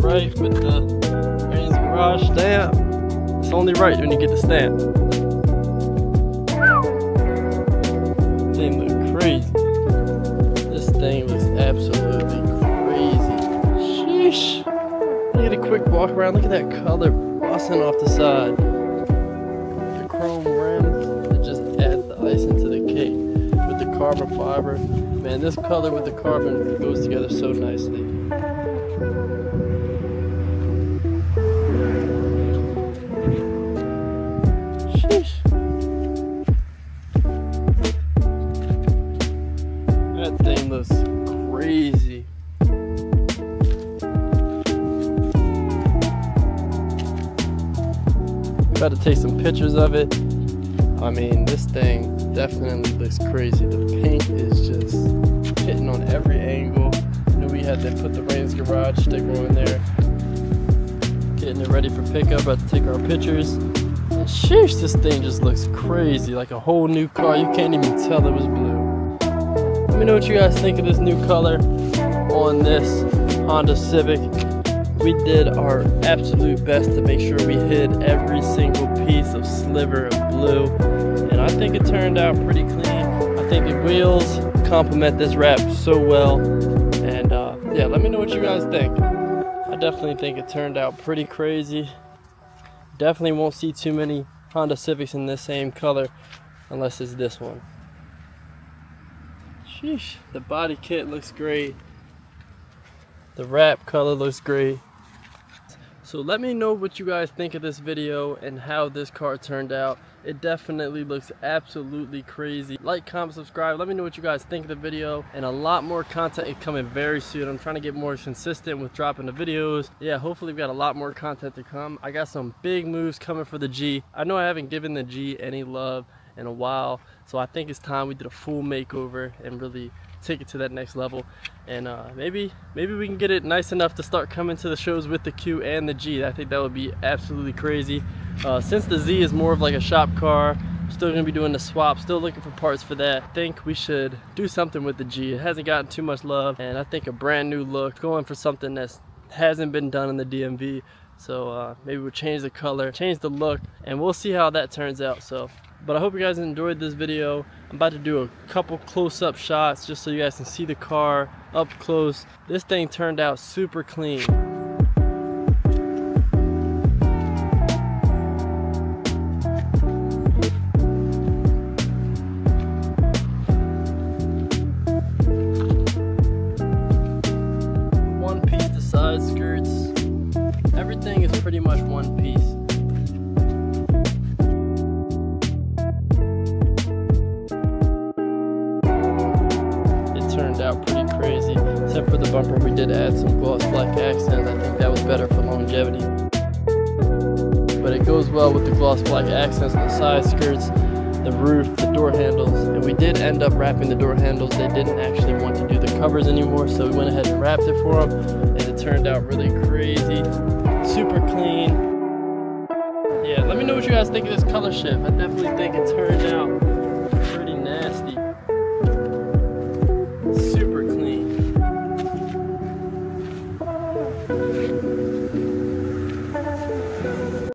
right with the Reigns Garage stamp. It's only right when you get the stamp. Thing look crazy. This thing looks absolutely crazy. Sheesh. Look at a quick walk around. Look at that color busting off the side. The chrome rims that just add the icing to the cake with the carbon fiber. Man, this color with the carbon goes together so nicely. That thing looks crazy. Got to take some pictures of it. I mean, this thing definitely looks crazy. The paint is just hitting on every angle. Knew we had to put the Reigns Garage sticker on there. Getting it ready for pickup. About to take our pictures. And sheesh, this thing just looks crazy. Like a whole new car. You can't even tell it was blue. Let me know what you guys think of this new color on this Honda Civic. We did our absolute best to make sure we hid every single piece of sliver of blue and I think it turned out pretty clean. I think the wheels complement this wrap so well and uh, yeah let me know what you guys think. I definitely think it turned out pretty crazy. Definitely won't see too many Honda Civics in this same color unless it's this one Sheesh, the body kit looks great the wrap color looks great so let me know what you guys think of this video and how this car turned out. It definitely looks absolutely crazy. Like, comment, subscribe. Let me know what you guys think of the video. And a lot more content is coming very soon. I'm trying to get more consistent with dropping the videos. Yeah, hopefully we've got a lot more content to come. I got some big moves coming for the G. I know I haven't given the G any love in a while. So I think it's time we did a full makeover and really take it to that next level. And uh, maybe maybe we can get it nice enough to start coming to the shows with the Q and the G. I think that would be absolutely crazy. Uh, since the Z is more of like a shop car still gonna be doing the swap still looking for parts for that. I think we should do something with the G. It hasn't gotten too much love and I think a brand new look going for something that hasn't been done in the DMV so uh, maybe we'll change the color change the look and we'll see how that turns out. So but I hope you guys enjoyed this video. I'm about to do a couple close-up shots just so you guys can see the car up close. This thing turned out super clean. One piece the side skirts. Everything is pretty much one piece. Bumper, we did add some gloss black accents. I think that was better for longevity. But it goes well with the gloss black accents on the side skirts, the roof, the door handles. And we did end up wrapping the door handles. They didn't actually want to do the covers anymore, so we went ahead and wrapped it for them. And it turned out really crazy. Super clean. Yeah, let me know what you guys think of this color shift. I definitely think it turned